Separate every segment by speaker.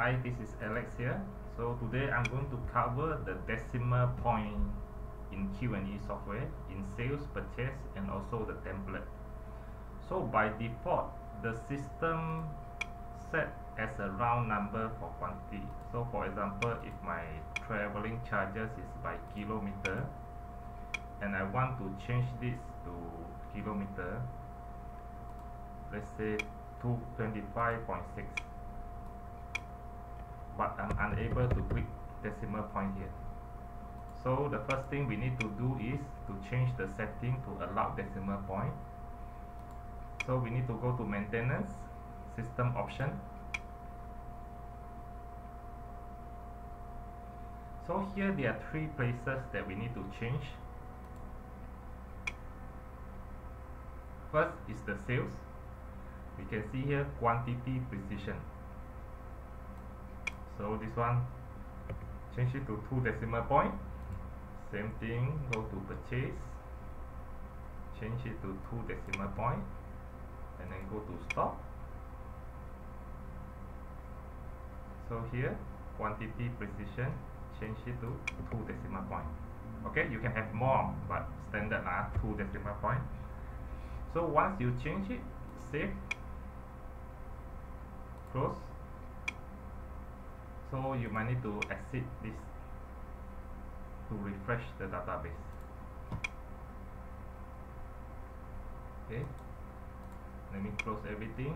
Speaker 1: Hi, this is Alex here. So today I'm going to cover the decimal point in QnE software in sales, purchase and also the template. So by default, the system set as a round number for quantity. So for example, if my traveling charges is by kilometer and I want to change this to kilometer, let's say 225.6 but I'm unable to click decimal point here. So the first thing we need to do is to change the setting to allow decimal point. So we need to go to maintenance system option. So here there are three places that we need to change. First is the sales. We can see here quantity precision so this one change it to two decimal point. Same thing go to purchase. Change it to two decimal point and then go to stock. So here quantity precision change it to two decimal point. Okay you can have more but standard lah two decimal point. So once you change it save. Close so you might need to exit this to refresh the database. Okay. Let me close everything.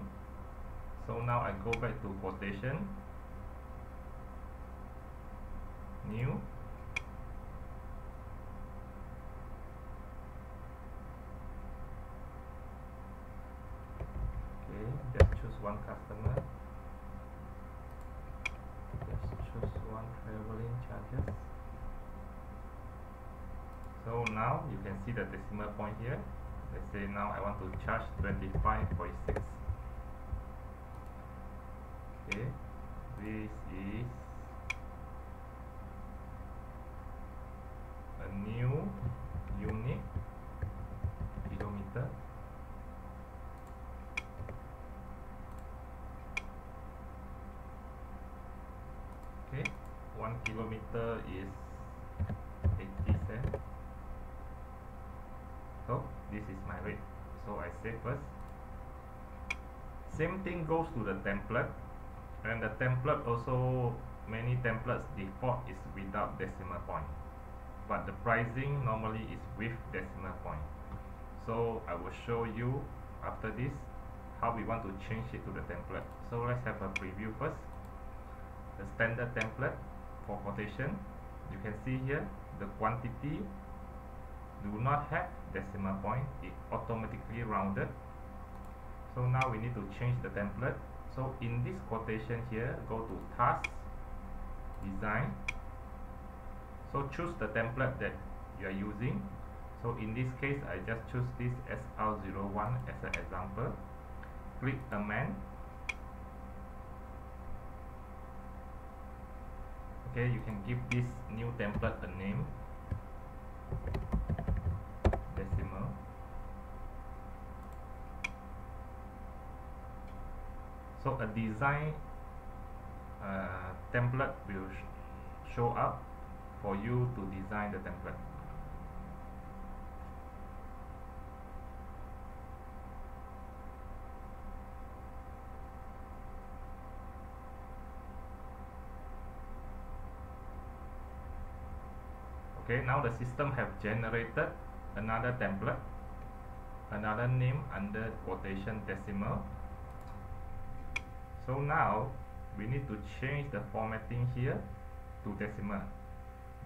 Speaker 1: So now I go back to quotation. New. Okay just choose one customer choose one traveling charges. So now you can see the decimal point here. Let's say now I want to charge 25.6 okay this is a new unit kilometer okay one kilometer is 80 cents. So this is my rate. So I save first same thing goes to the template. And the template also many templates default is without decimal point. But the pricing normally is with decimal point. So I will show you after this how we want to change it to the template. So let's have a preview first. The standard template for quotation. You can see here the quantity. Do not have decimal point. It automatically rounded. So now we need to change the template. So in this quotation here go to task design. So choose the template that you are using. So in this case I just choose this SR01 as an example. Click amend okay you can give this new template a name. Decimal. So a design uh, template will sh show up for you to design the template okay now the system have generated another template another name under quotation decimal. So now we need to change the formatting here to decimal.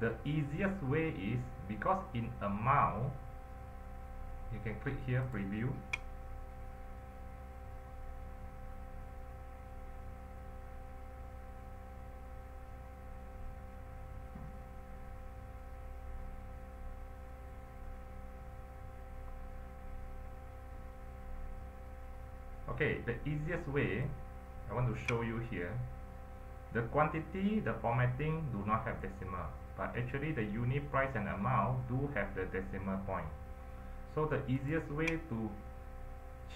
Speaker 1: The easiest way is because in amount you can click here preview okay the easiest way I want to show you here the quantity the formatting do not have decimal but actually the unit price and amount do have the decimal point. So the easiest way to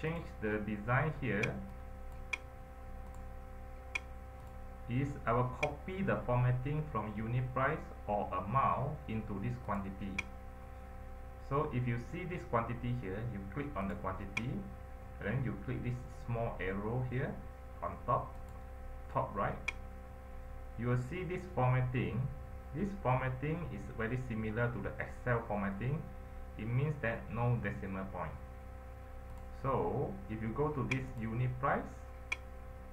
Speaker 1: change the design here is I will copy the formatting from unit price or amount into this quantity. So if you see this quantity here you click on the quantity then you click this small arrow here on top top right. You will see this formatting. This formatting is very similar to the Excel formatting. It means that no decimal point. So if you go to this unit price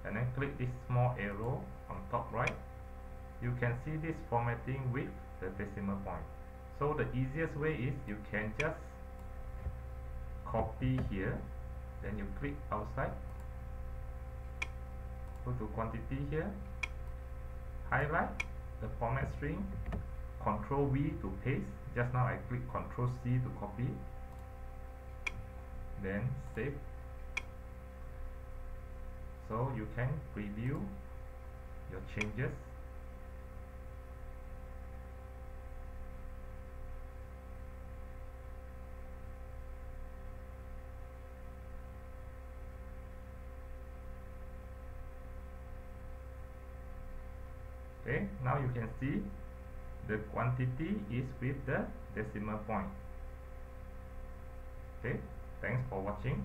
Speaker 1: and then click this small arrow on top right you can see this formatting with the decimal point. So the easiest way is you can just copy here then you click outside. Go to quantity here. Highlight the format string. Control V to paste. Just now I click control C to copy. Then save. So you can preview your changes okay now you can see the quantity is with the decimal point. Okay thanks for watching